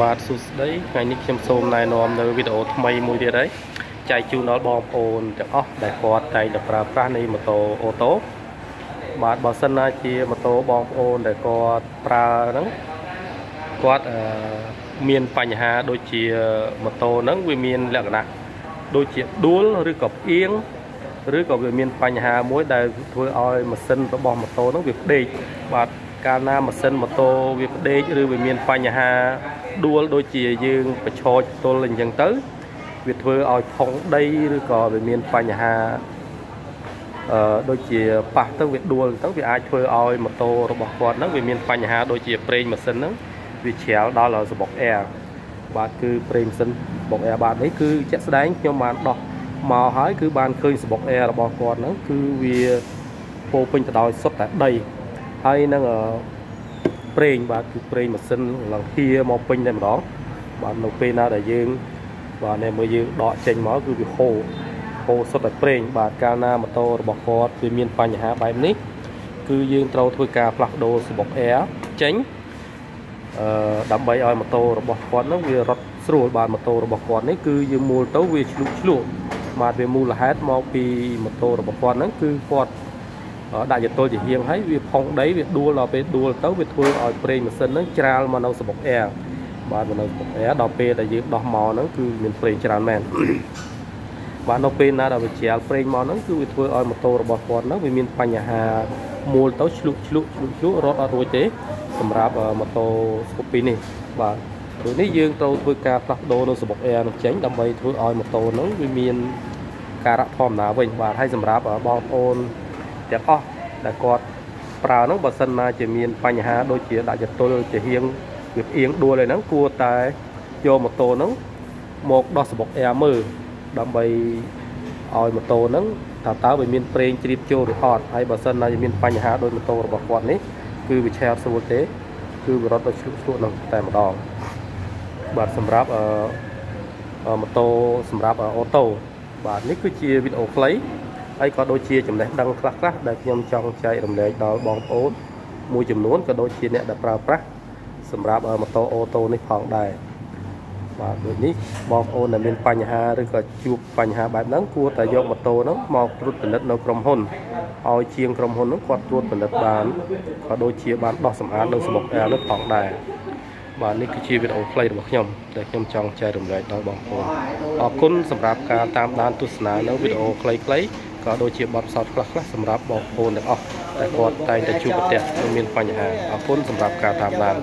បាទសួស្តីថ្ងៃនេះខ្ញុំសូមណែនាំនៅវីដេអូថ្មីមួយទៀតហើយចែកជូនដល់បងប្អូនទាំងអស់ដែលគាត់តែងតែប្រើប្រាស់នៃម៉ូតូអូតូបាទបើសិនណាជាម៉ូតូបងប្អូនដែលគាត់ប្រើហ្នឹងគាត់អឺមានបញ្ហាដូចជាម៉ូតូហ្នឹងវាមានលក្ខណៈដូចជាដួលឬក៏ផ្អៀងឬក៏វាមានបញ្ហាមួយដែលធ្វើឲ្យម៉ាស៊ីនរបស់ម៉ូតូហ្នឹងវាផ្ដេកបាទ កាលណាម៉ាស៊ីនម៉ូតូវាផ្ដេកឬវាមានបញ្ហាដួលដូចជាយើងប្រឆោចទល់អញ្ចឹងទៅ វាធ្វើឲ្យផុងដីឬក៏វាមានបញ្ហាអឺដូចជាប៉ះទៅវាដួលទៅវាអាចធ្វើឲ្យម៉ូតូរបស់គាត់ហ្នឹងវាមានបញ្ហាដូចជាប្រេងម៉ាស៊ីនហ្នឹងវាច្រាលដល់សបុកអែរបាទគឺប្រេងម៉ាស៊ីនសបុកអែរបាទនេះគឺជាក់ស្ដែងខ្ញុំបានដោះមកហើយគឺបានឃើញសបុកអែររបស់គាត់ហ្នឹងគឺវាពោពេញទៅដោយសុទ្ធតែដី ហើយនឹងប្រេងបាទគឺប្រេងម៉ាស៊ីនឡើងហៀមកពេញតែម្ដងបាទនៅពេលណាដែលយើងបាទនេះមើលយើងដកចេញមកគឺវាហូរហូរសុទ្ធតែប្រេងបាទកាលណាម៉ូតូរបស់គាត់វាមានបញ្ហាបែបនេះគឺយើងត្រូវធ្វើការផ្លាស់ប្ដូរសបុកអែរចេញអឺដើម្បីឲ្យម៉ូតូរបស់គាត់នោះវារត់ស្រួលបាទម៉ូតូរបស់គាត់នេះគឺយើងមូលទៅវាឆ្លុះឆ្លក់បាទវាមូលហេតុមកពីម៉ូតូរបស់គាត់ហ្នឹងគឺគាត់ ដាក់យតុលជាហៀងហើយវាផុងដីវាដួលដល់ពេលដួលទៅវាធ្វើឲ្យប្រេងម៉ាស៊ីនហ្នឹងច្រាលមកនៅសបុកអែរបាទមកនៅសបុកអែរដល់ពេលដែលយើងដោះមកហ្នឹងគឺមានប្រេងច្រើនមែនបាទនៅពេលណាដែលវាច្រាលប្រេងមកហ្នឹងគឺវាធ្វើឲ្យម៉ូតូរបស់គាត់ហ្នឹងវាមានបញ្ហាមូលទៅឆ្លុះឆ្លុះឆ្លុះឆ្លុះរត់អត់រួចទេសម្រាប់ម៉ូតូស្គូពីនេះបាទដូចនេះយើងត្រូវធ្វើការផ្លាស់ប្ដូរនៅសបុកអែរនោះចេញដើម្បីធ្វើឲ្យម៉ូតូហ្នឹងវាមានការៈធម្មតាវិញបាទហើយសម្រាប់បងប្អូន ទាំងអស់ដែលគាត់ប្រើហ្នឹងបើសិនណាជាមានបញ្ហាដូចជាដាក់ចតុលជាហៀងវាផ្អៀងដួលអីហ្នឹងគួរតែយកម៉ូតូហ្នឹងមកដោះសបុកអែរមើលដើម្បីឲ្យម៉ូតូហ្នឹងតើតើវាមានប្រេងជ្រាបចូលឬអត់ហើយបើសិនណាមានបញ្ហាដោយម៉ូតូរបស់គាត់នេះគឺវាឆេះអត់ស្រួលទេ គឺវារត់ទៅឆ្លុះឆ្លក់នឹងតែម្ដងបាទសម្រាប់អឺម៉ូតូសម្រាប់អូតូបាទនេះគឺជាវីដេអូខ្លី ហើយក៏ដូចជាចំណេះដឹងខ្លះៗដែលខ្ញុំចង់ចែករំលែកដល់បងប្អូនមួយចំនួនក៏ដូចជាអ្នកដែលប្រើប្រាស់សម្រាប់ម៉ូតូអូតូនេះផងដែរបាទដូចនេះបងប្អូនដែលមានបញ្ហាឬក៏ជួបបញ្ហាបែបហ្នឹងគួរតែយកម៉ូតូហ្នឹងមកត្រួតពិនិត្យនៅក្រុមហ៊ុនឲ្យជាងក្រុមហ៊ុនហ្នឹងគាត់ត្រួតពិនិត្យបានក៏ដូចជាបានដោះសម្អាតនៅសំបុកអែលនោះផងដែរបាទនេះគឺជាវីដេអូខ្លីរបស់ខ្ញុំដែលខ្ញុំចង់ចែករំលែកដល់បងប្អូនអរគុណសម្រាប់ការតាមដានទស្សនានៅវីដេអូខ្លីៗ ក៏ដូចជាបទពិសោធន៍ខ្លះៗសម្រាប់បងប្អូនទាំងអស់ដែលគាត់តែងតែជួបប្រទះនិងមានបញ្ហាអរគុណសម្រាប់ការតាមដាន